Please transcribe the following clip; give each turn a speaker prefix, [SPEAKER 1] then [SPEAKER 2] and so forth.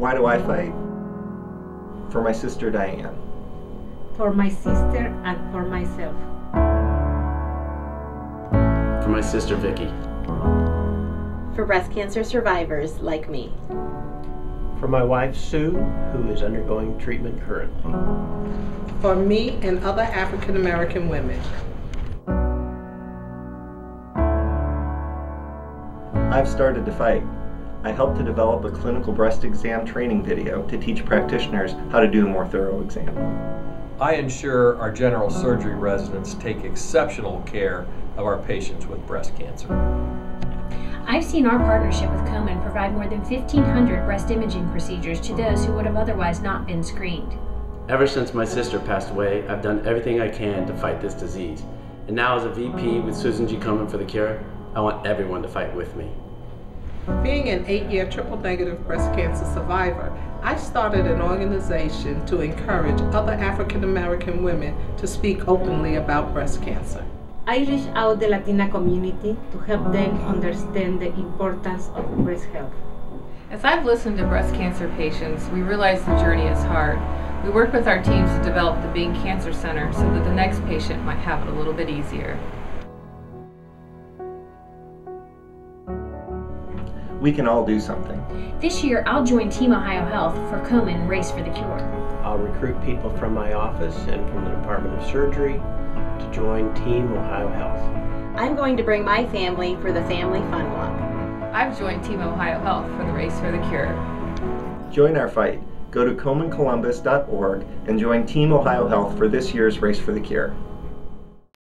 [SPEAKER 1] Why do I fight? For my sister Diane.
[SPEAKER 2] For my sister and for myself.
[SPEAKER 3] For my sister Vicky.
[SPEAKER 4] For breast cancer survivors like me.
[SPEAKER 5] For my wife Sue, who is undergoing treatment currently.
[SPEAKER 6] For me and other African American women.
[SPEAKER 1] I've started to fight. I helped to develop a clinical breast exam training video to teach practitioners how to do a more thorough exam.
[SPEAKER 7] I ensure our general surgery residents take exceptional care of our patients with breast cancer.
[SPEAKER 8] I've seen our partnership with Komen provide more than 1,500 breast imaging procedures to those who would have otherwise not been screened.
[SPEAKER 3] Ever since my sister passed away, I've done everything I can to fight this disease. And now, as a VP with Susan G. Komen for the Cure, I want everyone to fight with me.
[SPEAKER 6] Being an eight year triple negative breast cancer survivor, I started an organization to encourage other African American women to speak openly about breast cancer.
[SPEAKER 2] I reach out to the Latina community to help them understand the importance of breast health.
[SPEAKER 9] As I've listened to breast cancer patients, we realize the journey is hard. We work with our teams to develop the Bing Cancer Center so that the next patient might have it a little bit easier.
[SPEAKER 1] We can all do something.
[SPEAKER 8] This year, I'll join Team OhioHealth for Komen Race for the Cure.
[SPEAKER 5] I'll recruit people from my office and from the Department of Surgery to join Team OhioHealth.
[SPEAKER 4] I'm going to bring my family for the Family Fun Walk.
[SPEAKER 9] I've joined Team OhioHealth for the Race for the Cure.
[SPEAKER 1] Join our fight. Go to KomenColumbus.org and join Team OhioHealth for this year's Race for the Cure.